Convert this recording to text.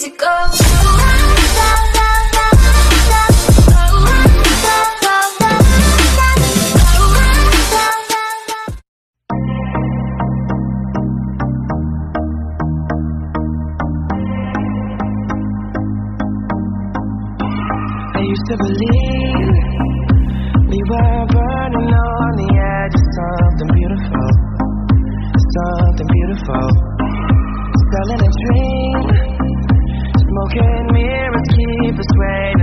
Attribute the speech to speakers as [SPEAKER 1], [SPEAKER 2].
[SPEAKER 1] easy go.
[SPEAKER 2] I used to believe persuaded